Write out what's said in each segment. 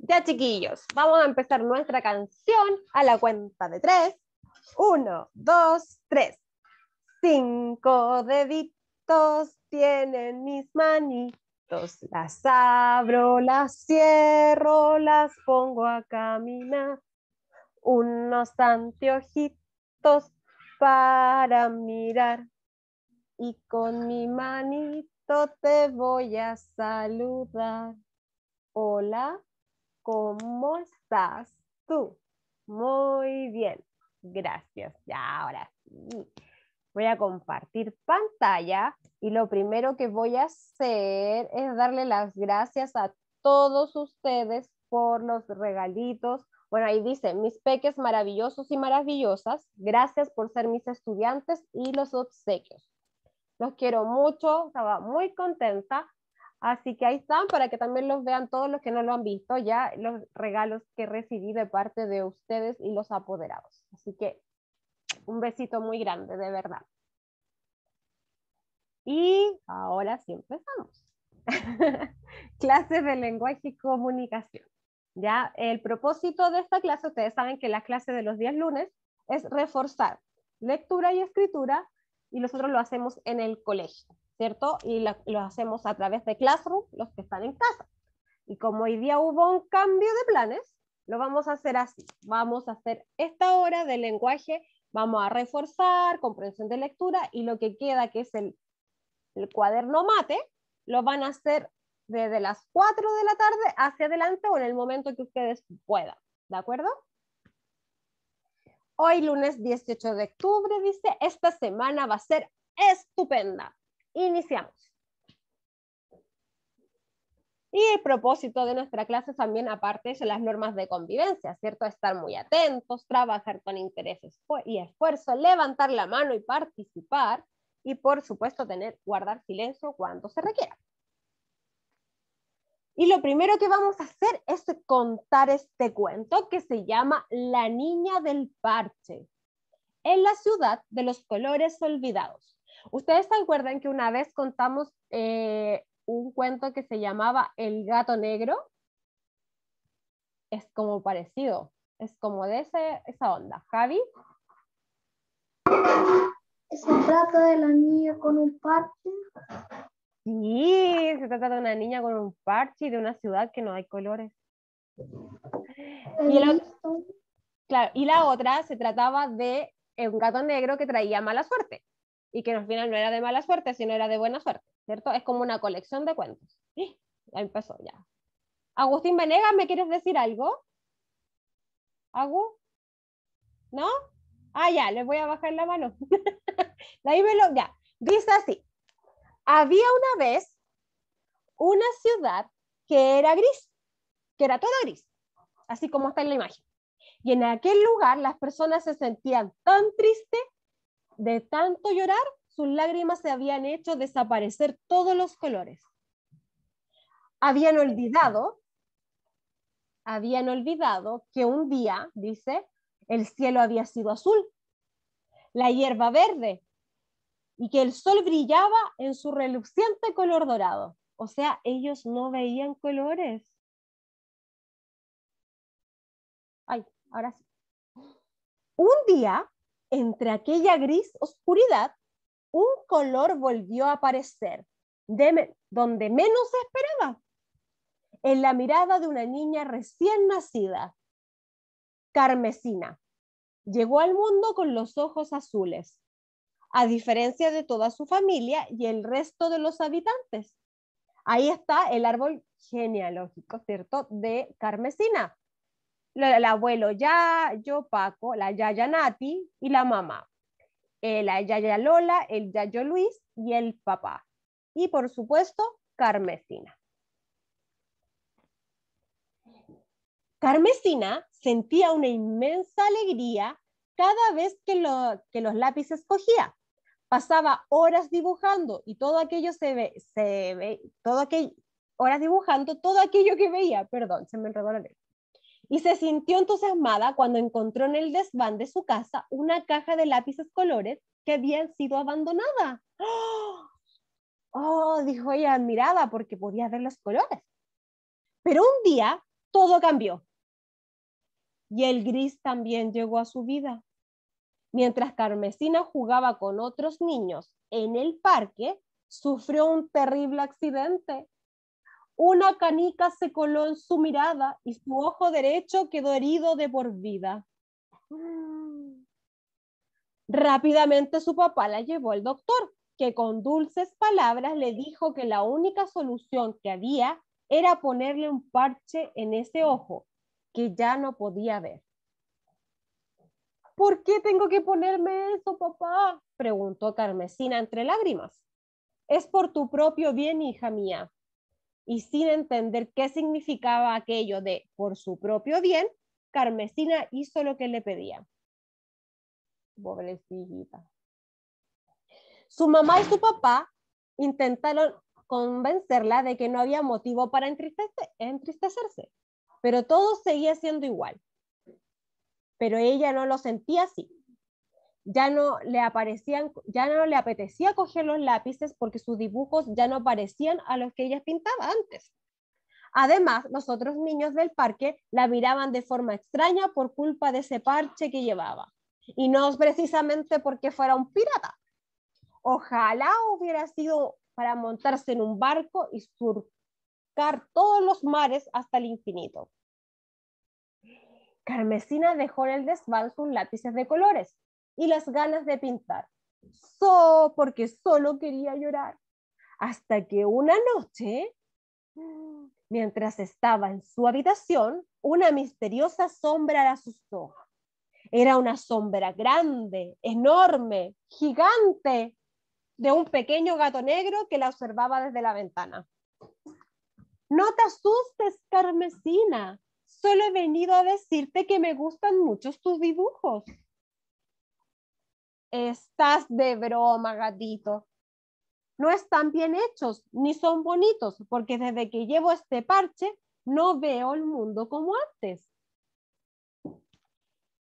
Ya chiquillos, vamos a empezar nuestra canción a la cuenta de tres. Uno, dos, tres. Cinco deditos tienen mis manitos. Las abro, las cierro, las pongo a caminar. Unos anteojitos para mirar. Y con mi manito te voy a saludar. Hola, ¿cómo estás tú? Muy bien, gracias. Ya, ahora sí. Voy a compartir pantalla y lo primero que voy a hacer es darle las gracias a todos ustedes por los regalitos. Bueno, ahí dice, mis peques maravillosos y maravillosas, gracias por ser mis estudiantes y los obsequios. Los quiero mucho, estaba muy contenta Así que ahí están para que también los vean todos los que no lo han visto ya, los regalos que recibí de parte de ustedes y los apoderados. Así que un besito muy grande, de verdad. Y ahora sí empezamos. Clases de lenguaje y comunicación. Ya, el propósito de esta clase, ustedes saben que la clase de los días lunes es reforzar lectura y escritura y nosotros lo hacemos en el colegio. ¿Cierto? Y lo hacemos a través de Classroom, los que están en casa. Y como hoy día hubo un cambio de planes, lo vamos a hacer así. Vamos a hacer esta hora de lenguaje, vamos a reforzar comprensión de lectura y lo que queda, que es el, el cuaderno mate, lo van a hacer desde las 4 de la tarde hacia adelante o en el momento que ustedes puedan. ¿De acuerdo? Hoy lunes 18 de octubre dice, esta semana va a ser estupenda. Iniciamos. Y el propósito de nuestra clase también, aparte de las normas de convivencia, ¿cierto? Estar muy atentos, trabajar con interés y esfuerzo, levantar la mano y participar, y por supuesto tener, guardar silencio cuando se requiera. Y lo primero que vamos a hacer es contar este cuento que se llama La niña del parche, en la ciudad de los colores olvidados. Ustedes se acuerdan que una vez contamos eh, un cuento que se llamaba El gato negro. Es como parecido, es como de ese, esa onda. Javi. ¿Se trata de la niña con un parche? Sí, se trata de una niña con un parche y de una ciudad que no hay colores. Y, claro, y la otra se trataba de un gato negro que traía mala suerte y que al final no era de mala suerte, sino era de buena suerte, ¿cierto? Es como una colección de cuentos. Ya empezó, ya. Agustín Venegas, ¿me quieres decir algo? ¿Agu? ¿No? Ah, ya, les voy a bajar la mano. Ahí me lo, ya. Dice así. Había una vez una ciudad que era gris, que era toda gris, así como está en la imagen. Y en aquel lugar las personas se sentían tan tristes de tanto llorar, sus lágrimas se habían hecho desaparecer todos los colores. Habían olvidado, habían olvidado que un día, dice, el cielo había sido azul, la hierba verde y que el sol brillaba en su reluciente color dorado. O sea, ellos no veían colores. Ay, ahora sí. Un día entre aquella gris oscuridad, un color volvió a aparecer, donde menos se esperaba, en la mirada de una niña recién nacida, Carmesina. Llegó al mundo con los ojos azules, a diferencia de toda su familia y el resto de los habitantes. Ahí está el árbol genealógico, ¿cierto? De Carmesina el abuelo ya, yo Paco, la Yaya Nati y la mamá. Eh, la Yaya Lola, el Yayo Luis y el papá. Y por supuesto, Carmesina. Carmesina sentía una inmensa alegría cada vez que, lo, que los lápices cogía. Pasaba horas dibujando y todo aquello se ve, se ve, todo aquello, horas dibujando todo aquello que veía, perdón, se me enredó la letra y se sintió entusiasmada cuando encontró en el desván de su casa una caja de lápices colores que habían sido abandonada. ¡Oh! dijo ella admirada porque podía ver los colores. Pero un día todo cambió. Y el gris también llegó a su vida. Mientras Carmesina jugaba con otros niños en el parque, sufrió un terrible accidente. Una canica se coló en su mirada y su ojo derecho quedó herido de por vida. Rápidamente su papá la llevó al doctor, que con dulces palabras le dijo que la única solución que había era ponerle un parche en ese ojo, que ya no podía ver. ¿Por qué tengo que ponerme eso, papá? preguntó Carmesina entre lágrimas. Es por tu propio bien, hija mía. Y sin entender qué significaba aquello de por su propio bien, Carmesina hizo lo que le pedía. Pobrecita. Su mamá y su papá intentaron convencerla de que no había motivo para entristecerse, pero todo seguía siendo igual. Pero ella no lo sentía así ya no le aparecían, ya no le apetecía coger los lápices porque sus dibujos ya no parecían a los que ella pintaba antes. Además, los otros niños del parque la miraban de forma extraña por culpa de ese parche que llevaba. Y no precisamente porque fuera un pirata. Ojalá hubiera sido para montarse en un barco y surcar todos los mares hasta el infinito. Carmesina dejó en el desván sus lápices de colores y las ganas de pintar. So, porque solo quería llorar. Hasta que una noche, mientras estaba en su habitación, una misteriosa sombra la asustó. Era una sombra grande, enorme, gigante, de un pequeño gato negro que la observaba desde la ventana. No te asustes, Carmesina. Solo he venido a decirte que me gustan mucho tus dibujos. Estás de broma, gatito. No están bien hechos, ni son bonitos, porque desde que llevo este parche no veo el mundo como antes.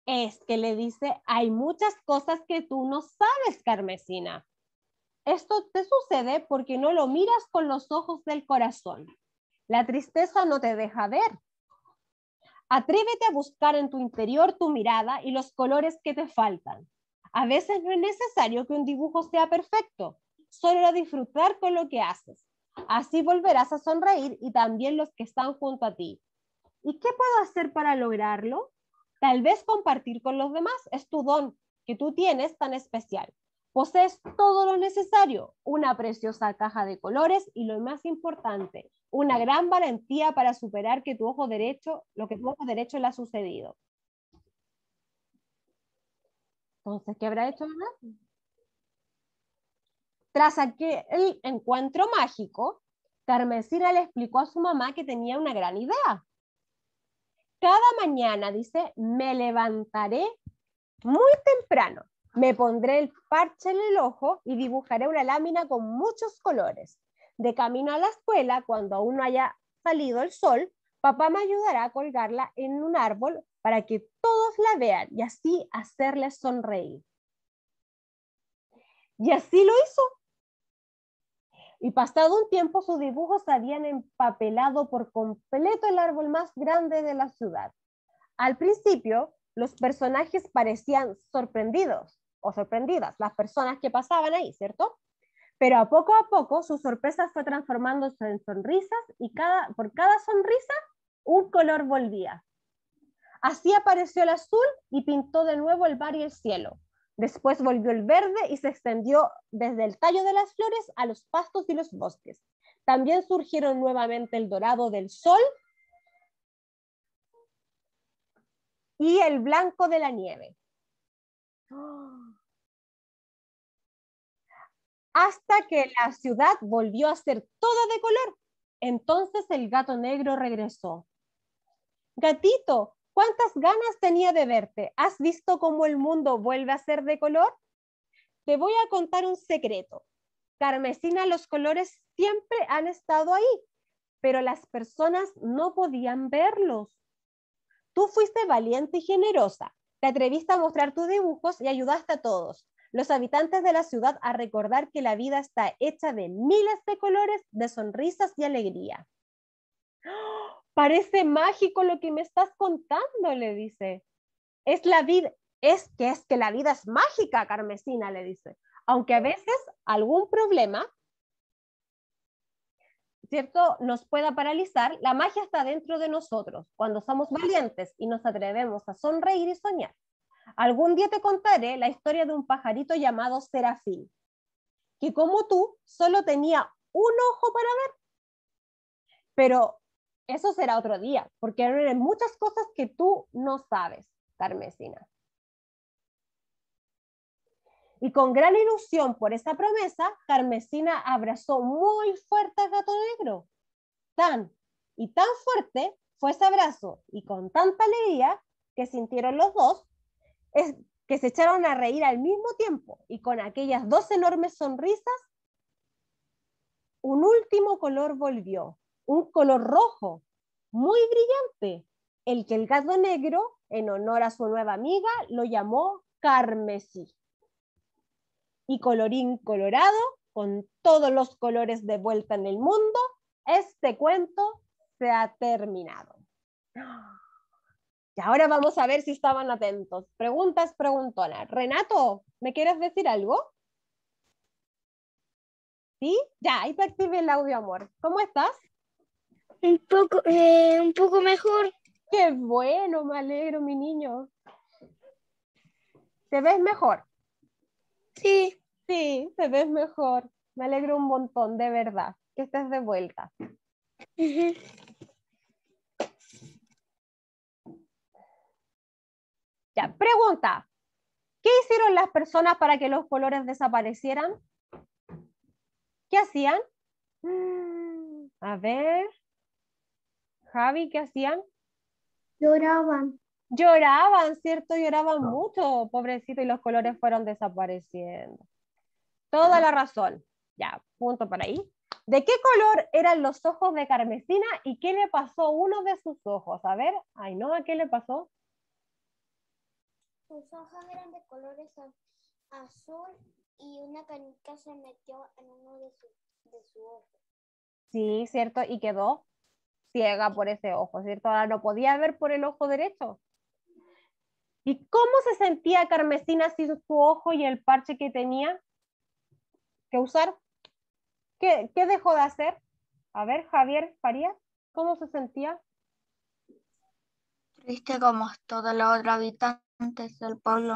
Es que le dice, hay muchas cosas que tú no sabes, Carmesina. Esto te sucede porque no lo miras con los ojos del corazón. La tristeza no te deja ver. Atrévete a buscar en tu interior tu mirada y los colores que te faltan. A veces no es necesario que un dibujo sea perfecto, solo disfrutar con lo que haces. Así volverás a sonreír y también los que están junto a ti. ¿Y qué puedo hacer para lograrlo? Tal vez compartir con los demás es tu don que tú tienes tan especial. Posees todo lo necesario, una preciosa caja de colores y lo más importante, una gran valentía para superar que tu ojo derecho, lo que tu ojo derecho le ha sucedido. Entonces, ¿qué habrá hecho mamá? Tras aquel encuentro mágico, Carmesina le explicó a su mamá que tenía una gran idea. Cada mañana, dice, me levantaré muy temprano, me pondré el parche en el ojo y dibujaré una lámina con muchos colores. De camino a la escuela, cuando aún no haya salido el sol, papá me ayudará a colgarla en un árbol para que todos la vean y así hacerles sonreír. Y así lo hizo. Y pasado un tiempo sus dibujos habían empapelado por completo el árbol más grande de la ciudad. Al principio, los personajes parecían sorprendidos o sorprendidas, las personas que pasaban ahí, ¿cierto? Pero a poco a poco su sorpresa fue transformándose en sonrisas y cada, por cada sonrisa un color volvía. Así apareció el azul y pintó de nuevo el mar y el cielo. Después volvió el verde y se extendió desde el tallo de las flores a los pastos y los bosques. También surgieron nuevamente el dorado del sol y el blanco de la nieve. Hasta que la ciudad volvió a ser toda de color. Entonces el gato negro regresó. Gatito, ¿Cuántas ganas tenía de verte? ¿Has visto cómo el mundo vuelve a ser de color? Te voy a contar un secreto. Carmesina, los colores siempre han estado ahí, pero las personas no podían verlos. Tú fuiste valiente y generosa. Te atreviste a mostrar tus dibujos y ayudaste a todos, los habitantes de la ciudad, a recordar que la vida está hecha de miles de colores, de sonrisas y alegría. Parece mágico lo que me estás contando, le dice. Es la vida, es que es que la vida es mágica, Carmesina, le dice. Aunque a veces algún problema, ¿cierto? Nos pueda paralizar, la magia está dentro de nosotros, cuando somos valientes y nos atrevemos a sonreír y soñar. Algún día te contaré la historia de un pajarito llamado Serafín, que como tú solo tenía un ojo para ver. Pero eso será otro día, porque hay muchas cosas que tú no sabes, Carmesina. Y con gran ilusión por esa promesa, Carmesina abrazó muy fuerte al gato negro. Tan y tan fuerte fue ese abrazo y con tanta alegría que sintieron los dos, es que se echaron a reír al mismo tiempo y con aquellas dos enormes sonrisas, un último color volvió, un color rojo, muy brillante, el que el gato negro, en honor a su nueva amiga, lo llamó carmesí. Y colorín colorado, con todos los colores de vuelta en el mundo, este cuento se ha terminado. Y ahora vamos a ver si estaban atentos. Preguntas preguntonas. Renato, ¿me quieres decir algo? ¿Sí? Ya, ahí percibe el audio, amor. ¿Cómo estás? Un poco, eh, un poco mejor. Qué bueno, me alegro, mi niño. ¿Te ves mejor? Sí. Sí, te ves mejor. Me alegro un montón, de verdad, que estés de vuelta. Ya, pregunta. ¿Qué hicieron las personas para que los colores desaparecieran? ¿Qué hacían? Mm, a ver. Javi, ¿qué hacían? Lloraban. Lloraban, ¿cierto? Lloraban mucho, pobrecito, y los colores fueron desapareciendo. Toda la razón. Ya, punto para ahí. ¿De qué color eran los ojos de Carmesina y qué le pasó a uno de sus ojos? A ver, ay no, ¿a qué le pasó? Sus ojos eran de colores azul y una canica se metió en uno de sus de su ojo. Sí, cierto, y quedó ciega por ese ojo, ¿cierto? Ahora no podía ver por el ojo derecho. ¿Y cómo se sentía Carmesina sin su ojo y el parche que tenía que usar? ¿Qué, qué dejó de hacer? A ver, Javier Farías, ¿cómo se sentía? Triste como todos los otros habitantes del pueblo.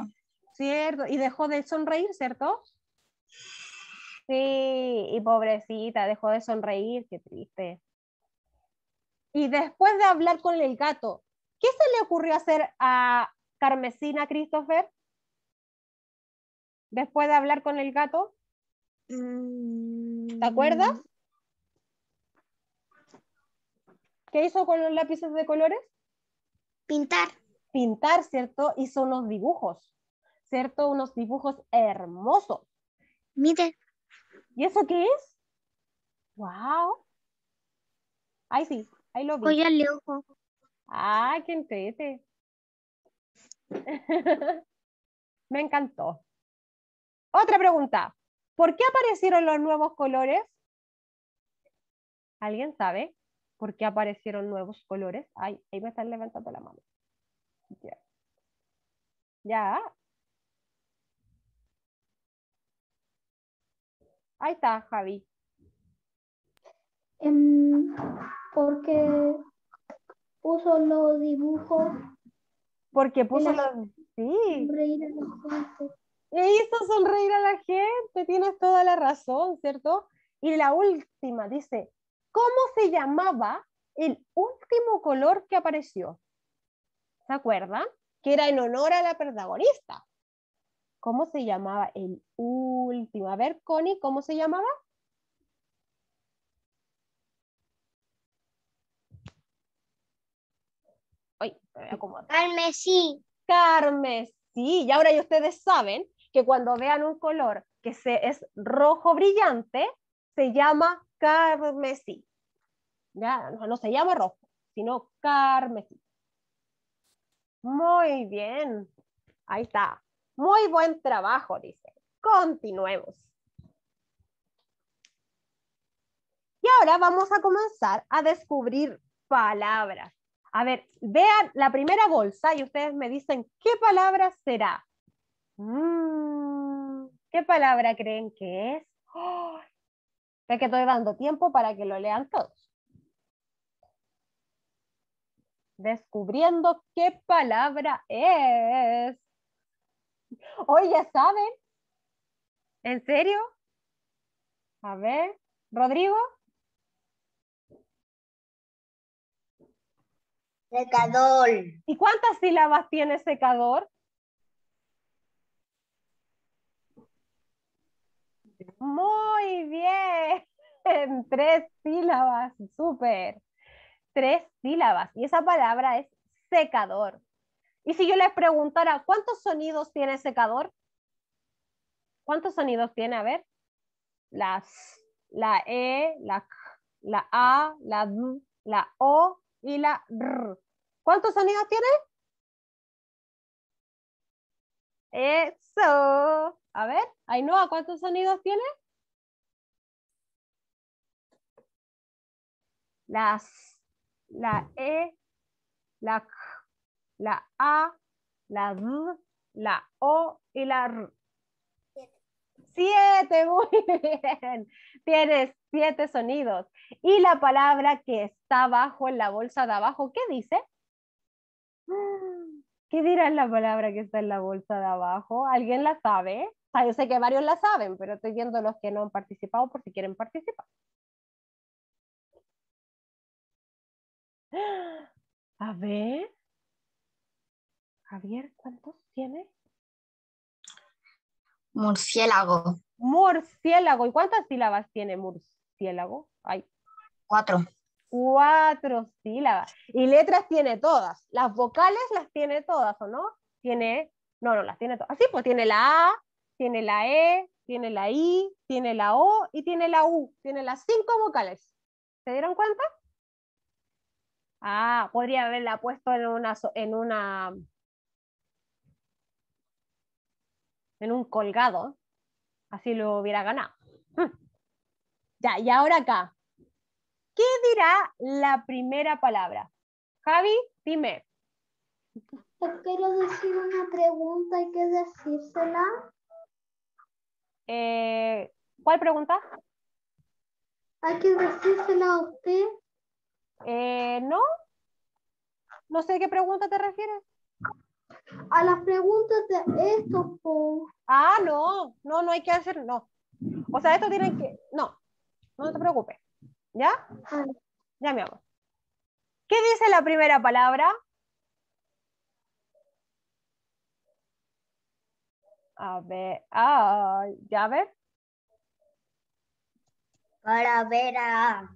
Cierto, y dejó de sonreír, ¿cierto? Sí, y pobrecita, dejó de sonreír, qué triste. Y después de hablar con el gato, ¿qué se le ocurrió hacer a Carmesina Christopher? Después de hablar con el gato. ¿Te acuerdas? ¿Qué hizo con los lápices de colores? Pintar. Pintar, ¿cierto? Hizo unos dibujos, ¿cierto? Unos dibujos hermosos. Mire. ¿Y eso qué es? ¡Wow! Ay, sí, ahí lo vi. Collarle ojo. Ah, qué entrete. Me encantó. Otra pregunta. ¿Por qué aparecieron los nuevos colores? ¿Alguien sabe por qué aparecieron nuevos colores? Ay, ahí me están levantando la mano. Ya. Ya. Ahí está, Javi. Em, porque puso los dibujos. Porque puso los... Sí. Reír a la gente. E hizo sonreír a la gente, tienes toda la razón, ¿cierto? Y la última dice, ¿cómo se llamaba el último color que apareció? ¿Se acuerdan? Que era en honor a la protagonista. ¿Cómo se llamaba el último? A ver, Connie, ¿cómo se llamaba? Ay, me voy a acomodar. Carmesí. carmesí. Y ahora ya ustedes saben que cuando vean un color que se, es rojo brillante, se llama carmesí. Ya, no, no se llama rojo, sino carmesí. Muy bien. Ahí está. Muy buen trabajo, dice. Continuemos. Y ahora vamos a comenzar a descubrir palabras. A ver, vean la primera bolsa y ustedes me dicen qué palabra será. Mm, ¿Qué palabra creen que es? ¡Oh! Es que estoy dando tiempo para que lo lean todos. Descubriendo qué palabra es. Hoy ya saben. ¿En serio? A ver, Rodrigo. Secador. ¿Y cuántas sílabas tiene secador? Muy bien. Tres sílabas. Súper. Tres sílabas. Y esa palabra es secador. Y si yo les preguntara, ¿cuántos sonidos tiene secador? ¿Cuántos sonidos tiene? A ver. Las, la E, la K, la A, la D, la O y la R. ¿Cuántos sonidos tiene? Eso. A ver, Ainhoa, ¿cuántos sonidos tiene? Las, la E, la K, la A, la D, la O y la R. Siete, muy bien. Tienes siete sonidos. Y la palabra que está abajo en la bolsa de abajo, ¿qué dice? ¿Qué dirá la palabra que está en la bolsa de abajo? ¿Alguien la sabe? yo sé que varios la saben, pero estoy viendo los que no han participado por si quieren participar. A ver. Javier, ¿cuántos tiene? Murciélago. Murciélago. ¿Y cuántas sílabas tiene murciélago? Hay Cuatro. cuatro sílabas. Y letras tiene todas. Las vocales las tiene todas, ¿o no? Tiene, no, no, las tiene todas. Así pues tiene la A, tiene la E, tiene la I, tiene la O y tiene la U. Tiene las cinco vocales. ¿Se dieron cuenta? Ah, podría haberla puesto en una, en una, en un colgado. Así lo hubiera ganado. Ya, y ahora acá. ¿Qué dirá la primera palabra? Javi, dime. quiero decir una pregunta, hay que decírsela. Eh, ¿Cuál pregunta? Hay que decírsela a usted. Eh, ¿No? No sé qué pregunta te refieres. A las preguntas de esto, po. Ah, no, no, no hay que hacer, no. O sea, esto tiene que, no, no te preocupes. ¿Ya? Ah, Ya, mi amor. ¿Qué dice la primera palabra? A ver, ah, ya a ver. Calavera.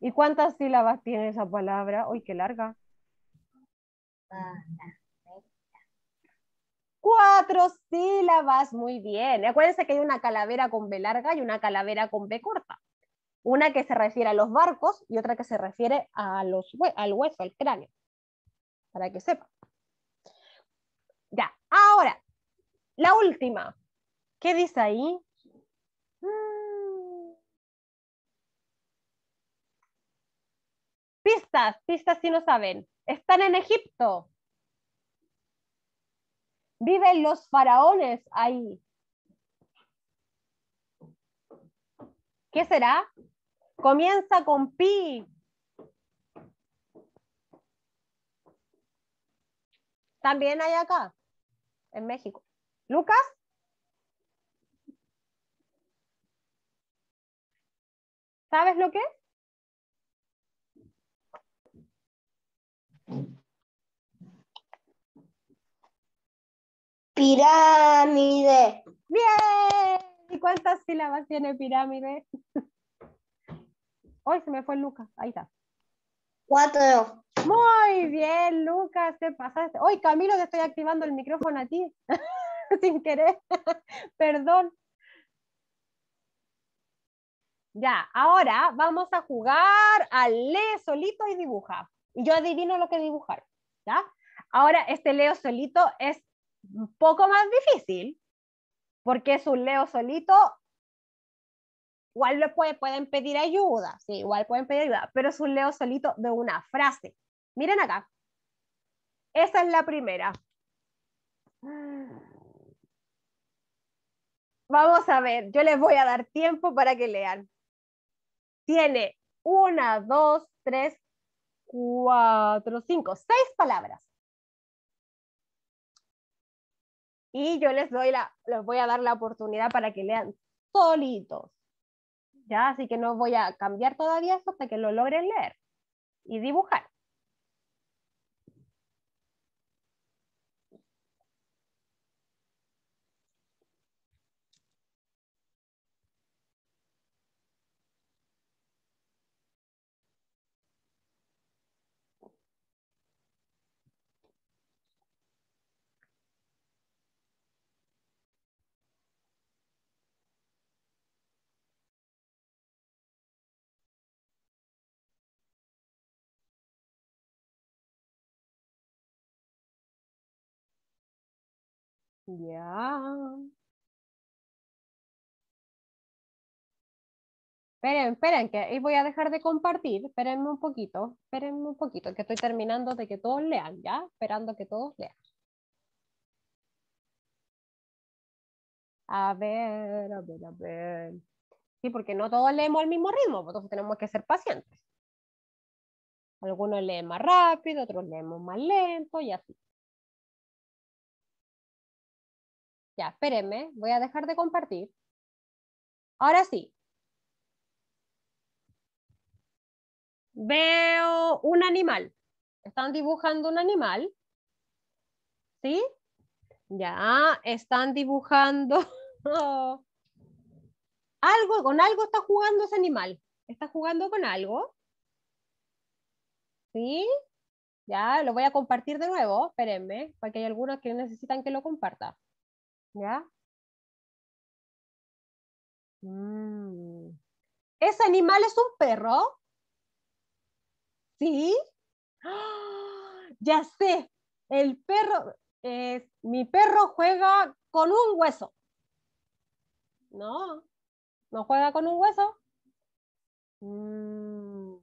¿Y cuántas sílabas tiene esa palabra? Uy, qué larga. Cuatro sílabas, muy bien. Acuérdense que hay una calavera con B larga y una calavera con B corta. Una que se refiere a los barcos y otra que se refiere a los, al hueso, al cráneo. Para que sepan. Ya, ahora, la última. ¿Qué dice ahí? Mm. Pistas, pistas si no saben. Están en Egipto. Viven los faraones ahí. ¿Qué será? Comienza con pi. También hay acá, en México. Lucas. ¿Sabes lo que es? Pirámide. Bien. ¿Y cuántas sílabas tiene pirámide? Hoy se me fue Lucas. Ahí está. Cuatro. Muy bien, Lucas, te pasaste. Hoy, Camilo, te estoy activando el micrófono a ti, sin querer. Perdón. Ya, ahora vamos a jugar al lee solito y dibuja. Y yo adivino lo que dibujar. ¿ya? Ahora, este leo solito es un poco más difícil, porque es un leo solito igual le puede, pueden pedir ayuda, sí, igual pueden pedir ayuda, pero es un leo solito de una frase. Miren acá. Esa es la primera. Vamos a ver, yo les voy a dar tiempo para que lean. Tiene una, dos, tres, cuatro, cinco, seis palabras. Y yo les doy la, les voy a dar la oportunidad para que lean solitos. ¿Ya? Así que no voy a cambiar todavía eso hasta que lo logren leer y dibujar. Ya. Esperen, esperen, que ahí voy a dejar de compartir. Espérenme un poquito, espérenme un poquito, que estoy terminando de que todos lean, ¿ya? Esperando que todos lean. A ver, a ver, a ver. Sí, porque no todos leemos al mismo ritmo, pues entonces tenemos que ser pacientes. Algunos leen más rápido, otros leemos más lento y así. Ya, espérenme, voy a dejar de compartir. Ahora sí. Veo un animal. Están dibujando un animal. ¿Sí? Ya, están dibujando algo, con algo está jugando ese animal. ¿Está jugando con algo? ¿Sí? Ya, lo voy a compartir de nuevo, espérenme, porque hay algunos que necesitan que lo comparta. ¿Ya? Mm. ¿Ese animal es un perro? ¿Sí? ¡Ah! Ya sé, el perro, es, mi perro juega con un hueso. No, no juega con un hueso. Mm.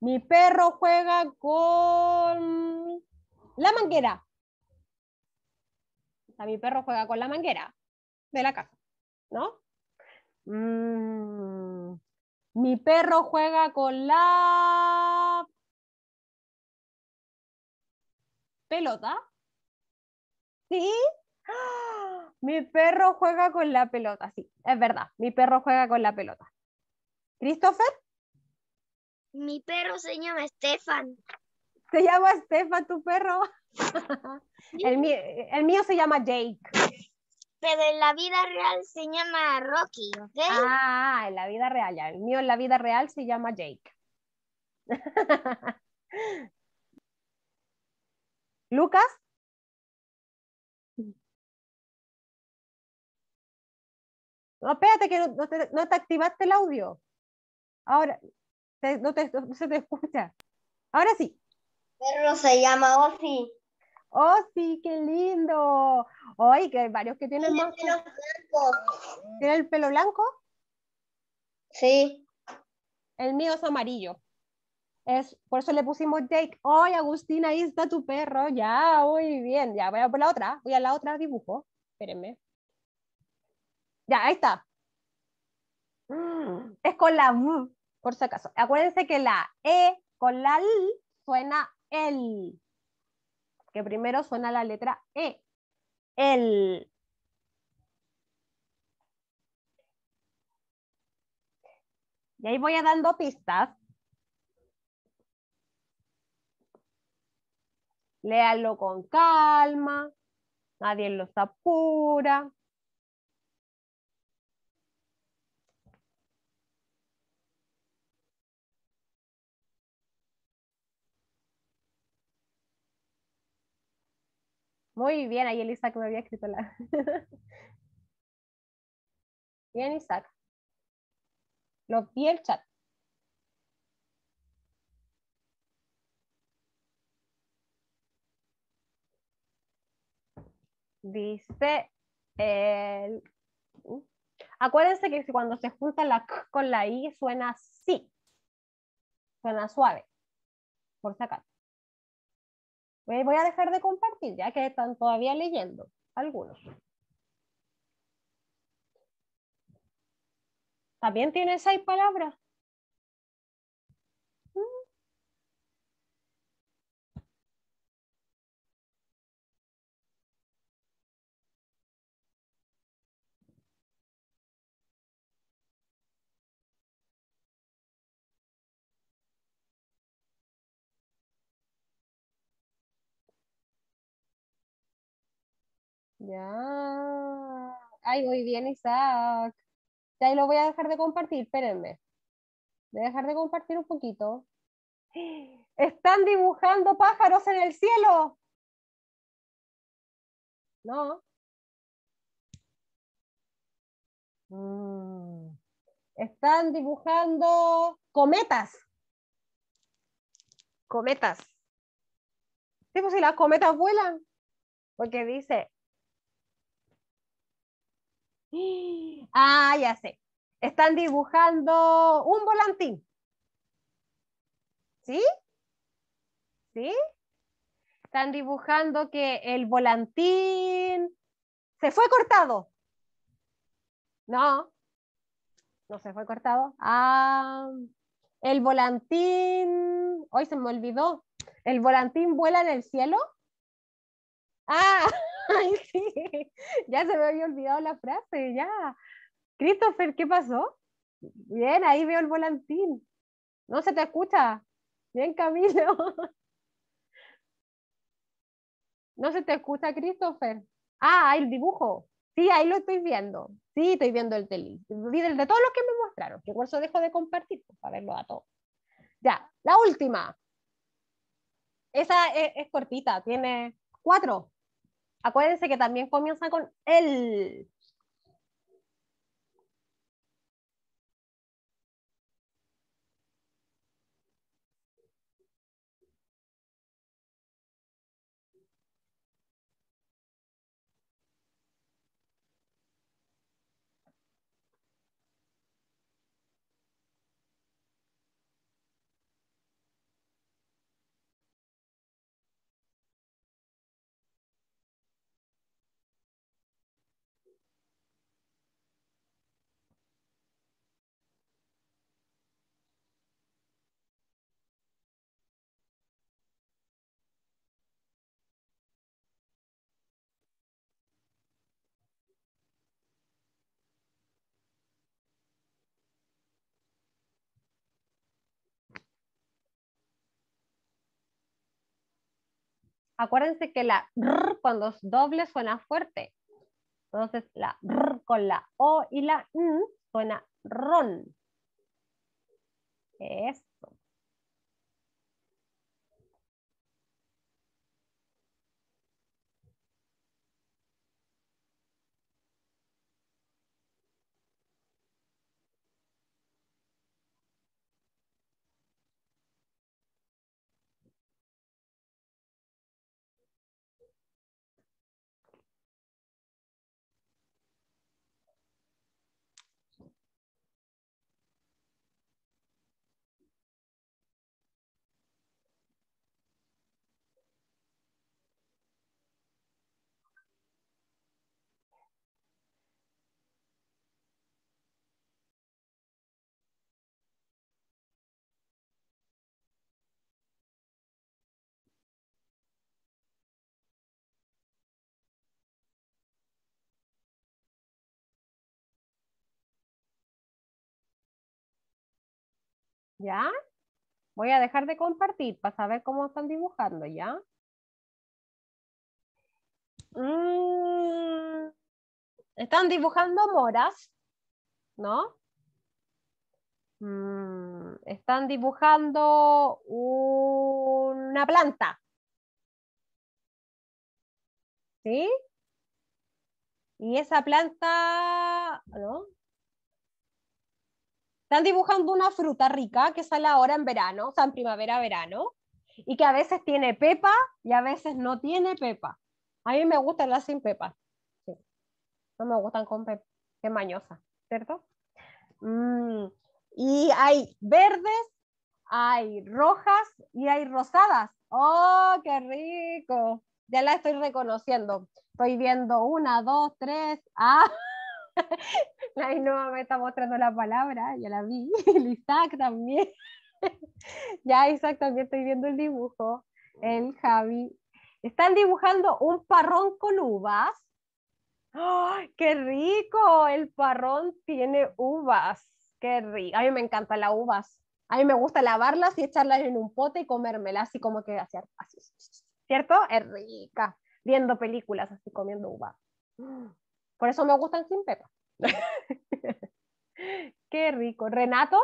Mi perro juega con la manguera mi perro juega con la manguera de la casa, ¿no? Mm, mi perro juega con la pelota. ¿Sí? Mi perro juega con la pelota, sí, es verdad. Mi perro juega con la pelota. ¿Christopher? Mi perro se llama Stefan. ¿Se llama Stefan tu perro? el, mío, se llama Jake. Pero en la vida real se llama Rocky, ¿ok? Ah, en la vida real, ya. El mío en la vida real se llama Jake. Lucas. No, espérate que no, te, activaste el audio. Ahora, no, no se te escucha. Ahora sí perro se llama Ozzy. Oh, sí, qué lindo. Hoy que hay varios que tienen más. Pelo blanco. ¿Tiene el pelo blanco? Sí. El mío es amarillo. Es, por eso le pusimos Jake. Hoy, Agustina, ahí está tu perro. Ya, muy bien. Ya, voy a por la otra. Voy a la otra dibujo. Espérenme. Ya, ahí está. Es con la V, por si acaso. Acuérdense que la E con la L suena el. Que primero suena la letra E. El. Y ahí voy a dando pistas. Léalo con calma. Nadie los apura. Muy bien, ahí el Isaac me había escrito la. bien, Isaac. Lo vi el chat. Dice el. Acuérdense que cuando se junta la K con la I suena así. Suena suave. Por si acaso. Voy a dejar de compartir, ya que están todavía leyendo algunos. ¿También tiene seis palabras? Ya. Ay, muy bien, Isaac. Ya lo voy a dejar de compartir, espérenme. Voy a dejar de compartir un poquito. Están dibujando pájaros en el cielo. No. Mm. Están dibujando cometas. Cometas. Sí, pues si las cometas vuelan. Porque dice, Ah, ya sé. Están dibujando un volantín. ¿Sí? ¿Sí? Están dibujando que el volantín se fue cortado. No, no se fue cortado. Ah, el volantín, hoy se me olvidó. ¿El volantín vuela en el cielo? Ah, Ay, sí, ya se me había olvidado la frase, ya. Christopher, ¿qué pasó? Bien, ahí veo el volantín. No se te escucha. Bien, Camilo. No se te escucha, Christopher. Ah, el dibujo. Sí, ahí lo estoy viendo. Sí, estoy viendo el tele. De todos los que me mostraron. Que por eso dejo de compartir, pues, para verlo a todos. Ya, la última. Esa es, es cortita, tiene cuatro. Acuérdense que también comienza con el. Acuérdense que la R cuando es doble suena fuerte. Entonces la R con la O y la N suena ron. ¿Ya? Voy a dejar de compartir para saber cómo están dibujando, ¿ya? Mm, están dibujando moras, ¿no? Mm, están dibujando una planta. ¿Sí? Y esa planta, ¿no? Están dibujando una fruta rica que sale ahora en verano, o sea, en primavera-verano, y que a veces tiene pepa y a veces no tiene pepa. A mí me gustan las sin pepa. No me gustan con pepa. Qué mañosa. ¿cierto? Mm, y hay verdes, hay rojas y hay rosadas. ¡Oh, qué rico! Ya la estoy reconociendo. Estoy viendo una, dos, tres. ¡Ah! La Ainhoa me está mostrando la palabra, ya la vi. El Isaac también. Ya Isaac también estoy viendo el dibujo. El Javi. Están dibujando un parrón con uvas. ¡Ay, ¡Qué rico! El parrón tiene uvas. ¡Qué rico! A mí me encantan las uvas. A mí me gusta lavarlas y echarlas en un pote y comérmelas así como que así, así. ¿Cierto? Es rica. Viendo películas así comiendo uvas. Por eso me gustan sin pepa. Qué rico. ¿Renato?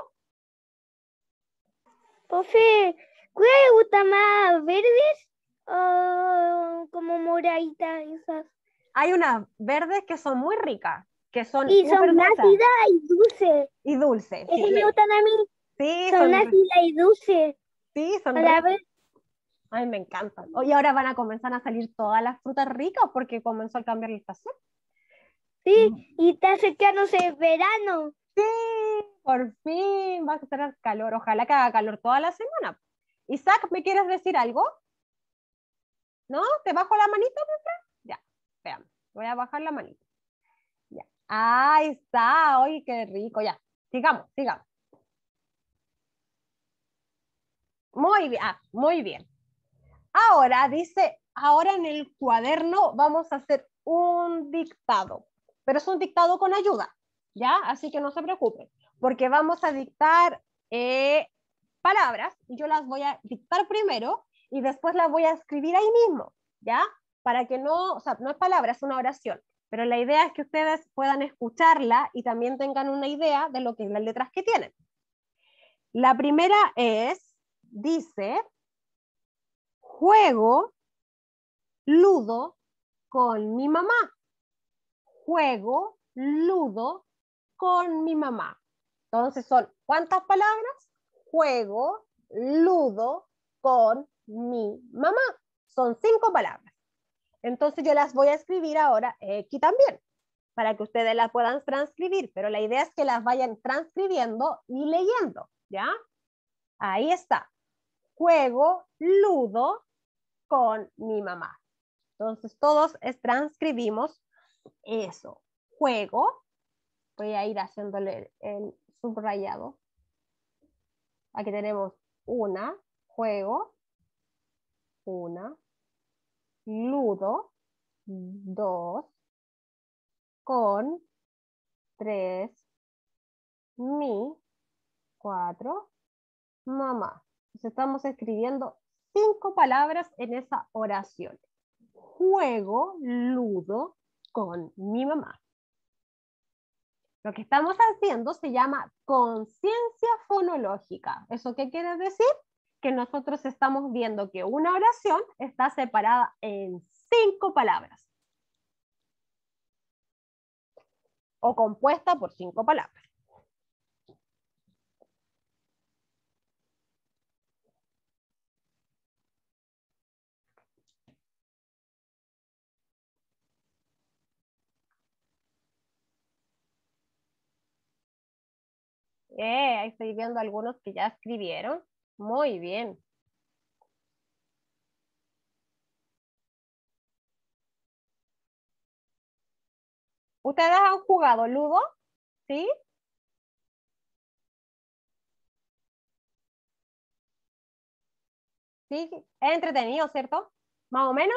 Profe, ¿cuál le gusta más? ¿Verdes o como moraditas esas? Hay unas verdes que son muy ricas, que son Y son ácidas y dulces. y dulces. Esas Sí, me gustan a mí. sí, Son son, ácidas y dulces. sí, son ricas. Ay, me encantan. Hoy ahora van a comenzar a salir todas las frutas ricas porque comenzó a cambiar la estación. Sí, y está acercándose el verano. Sí, por fin va a tener calor. Ojalá que haga calor toda la semana. Isaac, ¿me quieres decir algo? ¿No? ¿Te bajo la manito mientras? Ya, veamos. Voy a bajar la manito. Ya. Ahí está. Ay, qué rico. Ya. Sigamos, sigamos. Muy bien, ah, muy bien. Ahora dice, ahora en el cuaderno vamos a hacer un dictado, pero es un dictado con ayuda, ¿ya? Así que no se preocupen, porque vamos a dictar eh, palabras y yo las voy a dictar primero y después las voy a escribir ahí mismo, ¿ya? Para que no, o sea, no es palabra, es una oración, pero la idea es que ustedes puedan escucharla y también tengan una idea de lo que las letras que tienen. La primera es, dice, juego ludo con mi mamá. Juego ludo con mi mamá. Entonces son, ¿cuántas palabras? Juego ludo con mi mamá. Son cinco palabras. Entonces yo las voy a escribir ahora aquí también, para que ustedes las puedan transcribir, pero la idea es que las vayan transcribiendo y leyendo, ¿ya? Ahí está. Juego ludo con mi mamá. Entonces todos transcribimos eso. Juego. Voy a ir haciéndole el subrayado. Aquí tenemos una, juego, una, ludo, dos, con, tres, mi, cuatro, mamá. Entonces estamos escribiendo cinco palabras en esa oración. Juego, ludo con mi mamá. Lo que estamos haciendo se llama conciencia fonológica. ¿Eso qué quiere decir? Que nosotros estamos viendo que una oración está separada en cinco palabras. O compuesta por cinco palabras. Eh, ahí estoy viendo algunos que ya escribieron. Muy bien. ¿Ustedes han jugado Ludo? ¿Sí? Sí, es entretenido, ¿cierto? Más o menos.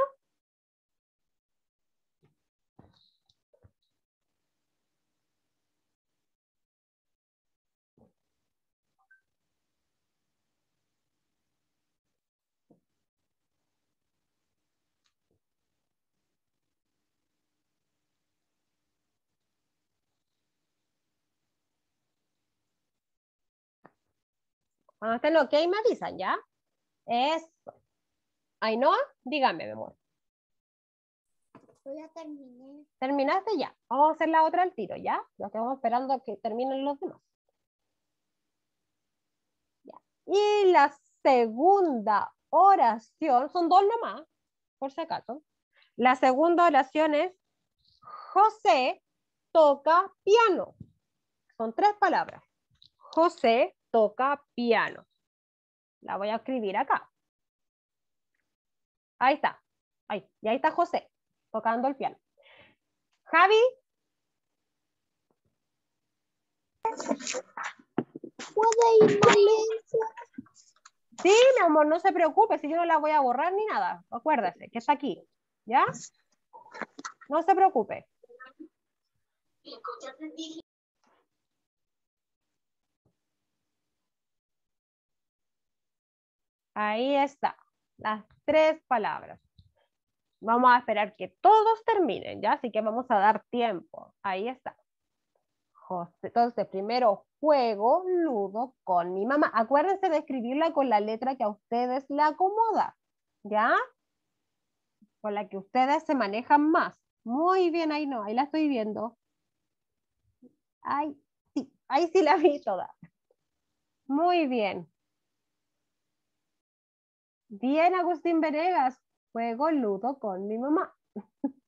Cuando estén ok, me avisan, ¿ya? Eso. Ainhoa, dígame, mi amor. Ya terminé. ¿Terminaste ya? Vamos a hacer la otra al tiro, ¿ya? Lo que vamos esperando a que terminen los demás. Ya. Y la segunda oración, son dos nomás, por si acaso. La segunda oración es José toca piano. Son tres palabras. José toca piano. La voy a escribir acá. Ahí está. Ahí. Y ahí está José tocando el piano. Javi. ¿Puede ir? Sí, mi amor, no se preocupe, si yo no la voy a borrar ni nada. Acuérdese que está aquí. ¿Ya? No se preocupe. Ahí está, las tres palabras. Vamos a esperar que todos terminen, ¿ya? Así que vamos a dar tiempo. Ahí está. Entonces, primero juego ludo con mi mamá. Acuérdense de escribirla con la letra que a ustedes le acomoda, ¿ya? Con la que ustedes se manejan más. Muy bien, ahí no, ahí la estoy viendo. Ay, sí, ahí sí la vi toda. Muy bien. Bien, Agustín Venegas, juego ludo con mi mamá.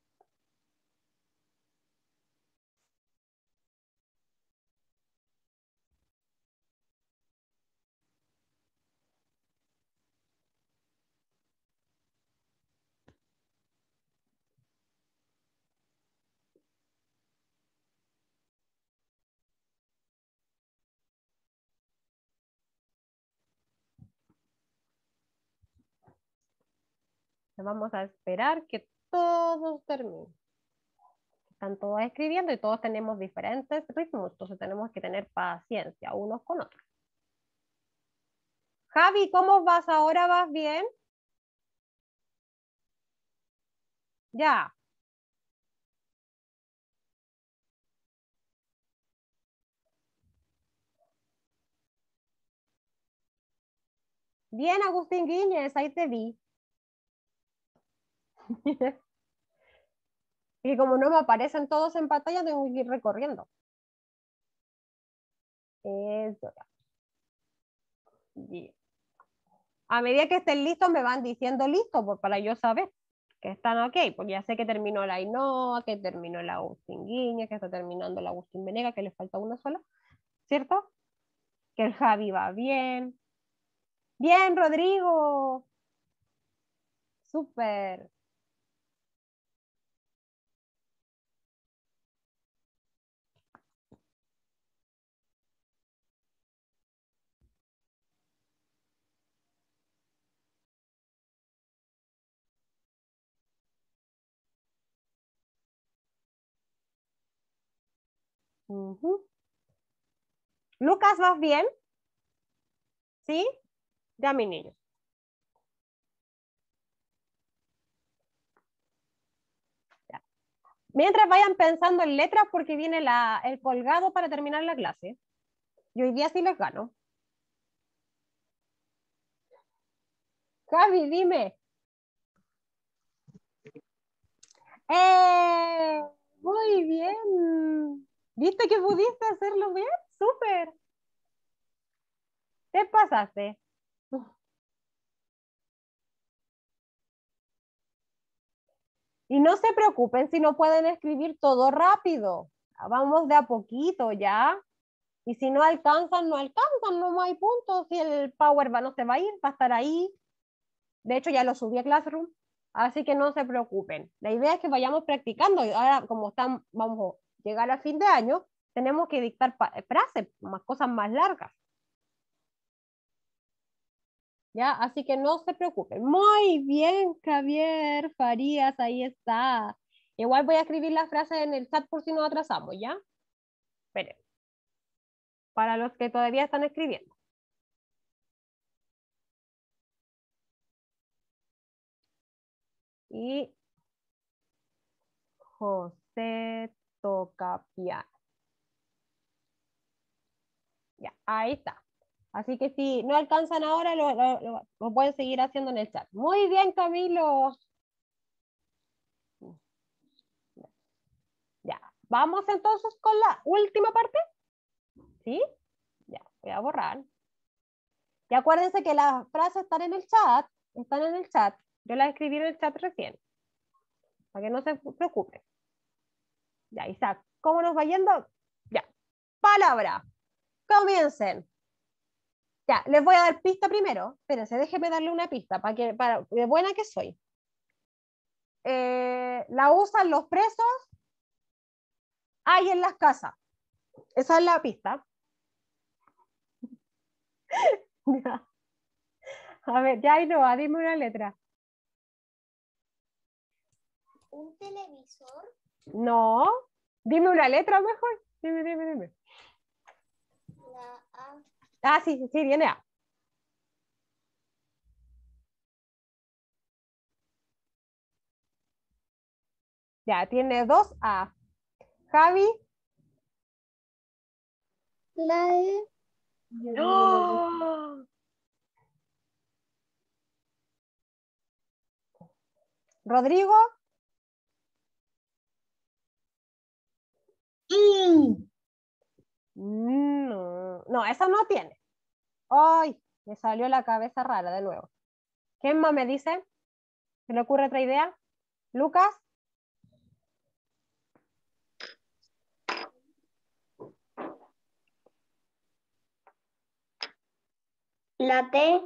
Vamos a esperar que todos terminen. Están todos escribiendo y todos tenemos diferentes ritmos, entonces tenemos que tener paciencia unos con otros. Javi, ¿cómo vas ahora? ¿Vas bien? Ya. Bien, Agustín Guiñez, ahí te vi. y como no me aparecen todos en pantalla, tengo que ir recorriendo. Eso. A medida que estén listos, me van diciendo listo, pues, para yo saber que están ok, porque ya sé que terminó la Ainoa, que terminó la Agustín Guiña, que está terminando la Agustín Venega, que le falta una sola, ¿cierto? Que el Javi va bien. Bien, Rodrigo. Súper. Lucas, ¿vas bien? ¿Sí? Ya, mi niño. Mientras vayan pensando en letras porque viene la, el colgado para terminar la clase. Y hoy día sí les gano. Javi, dime. ¡Eh! Muy bien. ¿Viste que pudiste hacerlo bien? Súper. Te pasaste. Y no se preocupen si no pueden escribir todo rápido. Vamos de a poquito ya. Y si no alcanzan, no alcanzan, no hay puntos. Si el Power va, no se va a ir, va a estar ahí. De hecho, ya lo subí a Classroom. Así que no se preocupen. La idea es que vayamos practicando. Ahora, como están, vamos llegar a fin de año, tenemos que dictar frases, más cosas más largas. ¿Ya? Así que no se preocupen. Muy bien, Javier Farías, ahí está. Igual voy a escribir la frase en el chat por si nos atrasamos, ¿ya? Esperen. Para los que todavía están escribiendo. y José toca piano. Ya, ahí está. Así que si no alcanzan ahora, lo, pueden seguir haciendo en el chat. Muy bien, Camilo. Ya, vamos entonces con la última parte. ¿Sí? Ya, voy a borrar. Y acuérdense que las frases están en el chat, están en el chat. Yo la escribí en el chat recién. Para que no se preocupe. Ya, Isaac, ¿cómo nos va yendo? Ya. palabra. Comiencen. Ya, les voy a dar pista primero. Espérense, déjenme darle una pista para que, para, de buena que soy. Eh, la usan los presos hay en las casas. Esa es la pista. A ver, ya no, dime una letra. Un televisor. No, dime una letra mejor. Dime, dime, dime. La A. Ah, sí, sí, sí, viene A. Ya, tiene dos A. Javi. La E. ¡Oh! Rodrigo. No, no, esa no tiene. Ay, me salió la cabeza rara de nuevo. ¿Quién más me dice? ¿Se le ocurre otra idea? Lucas. La T.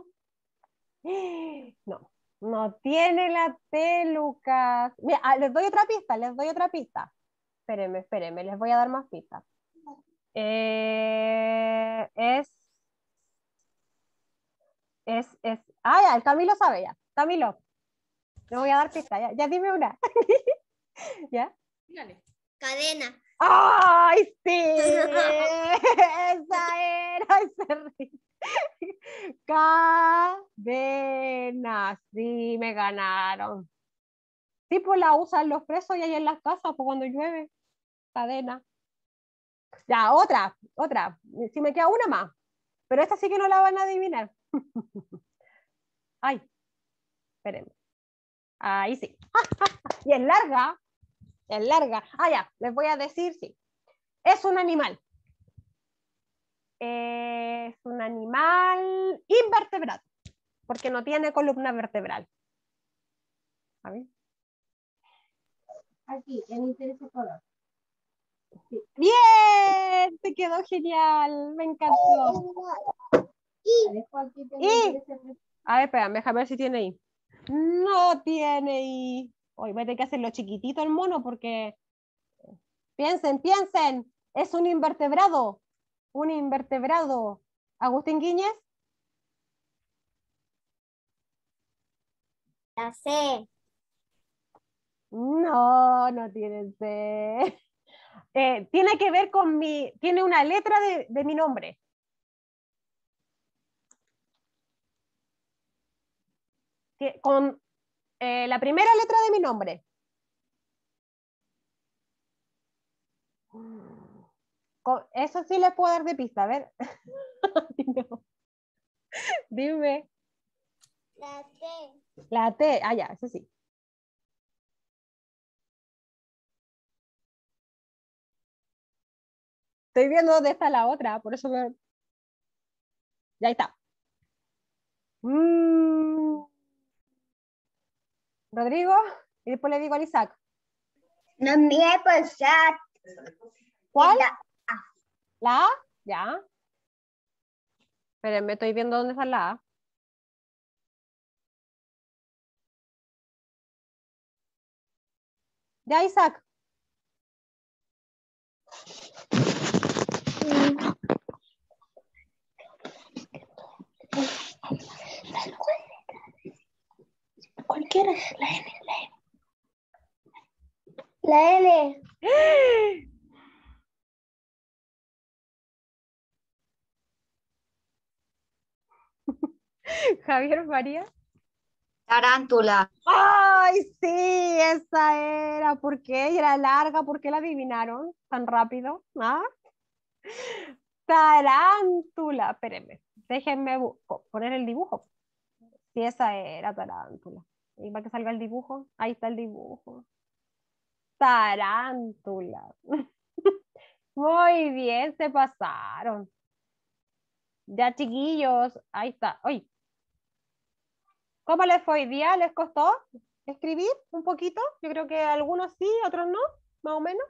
No, no tiene la T, Lucas. Mira, ah, les doy otra pista, les doy otra pista. Espérenme, espérenme, les voy a dar más pistas. Eh, es, es, es, ah, ya, el Camilo sabe ya. Camilo, le voy a dar pista, ya, ya dime una. ¿Ya? Dígale. Cadena. ¡Ay, sí! Esa era, ese Cadena, sí, me ganaron. Sí, pues la usan los presos y ahí en las casas, pues cuando llueve. Cadena. Ya, otra, otra. Si me queda una más. Pero esta sí que no la van a adivinar. Ay, espérenme. Ahí sí. y es larga. Es larga. Ah, ya, les voy a decir, sí. Es un animal. Es un animal invertebrado, porque no tiene columna vertebral. Ver. Aquí, en interés color. Bien, te quedó genial, me encantó. Y- A ver, espérame, déjame ver si tiene I. No tiene I. Hoy voy a tener que hacerlo chiquitito el mono porque. Piensen, piensen. Es un invertebrado. Un invertebrado. Agustín Guiñez. La C. No, no tiene C. Eh, tiene que ver con mi. Tiene una letra de, de mi nombre. Con eh, la primera letra de mi nombre. Con- eso sí les puedo dar de pista, a ver. No. Dime. La T. La T, ah, ya, eso sí. Estoy viendo dónde está la otra, por eso me... Ya está. Mm. Rodrigo, y después le digo al Isaac. No me he pasado. ¿Cuál? La ¿La A? Ya. Espérenme, estoy viendo dónde está la A. Ya, Isaac. La N. La N. La N. Javier María. Tarántula. ¡Ay, sí! Esa era. ¿Por qué? Y era larga. ¿Por qué la adivinaron tan rápido? ¿Ah? Tarántula. Espérenme. Déjenme poner el dibujo. Sí, esa era tarántula. Y para que salga el dibujo. Ahí está el dibujo. Tarántula. Muy bien, se pasaron. Ya, chiquillos. Ahí está. ¡Ay! ¿Cómo les fue hoy día? ¿Les costó escribir un poquito? Yo creo que algunos sí, otros no, más o menos.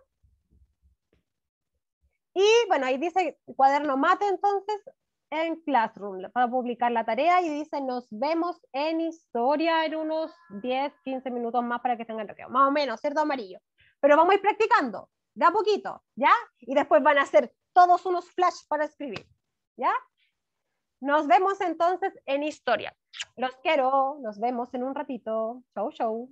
Y bueno, ahí dice cuaderno mate entonces en Classroom para publicar la tarea y dice nos vemos en historia en unos 10, 15 minutos más para que tengan recreo. Más o menos, ¿cierto? Amarillo. Pero vamos a ir practicando, de a poquito, ¿ya? Y después van a hacer todos unos flash para escribir, ¿ya? Nos vemos entonces en historia. Los quiero, nos vemos en un ratito. Chau, chau.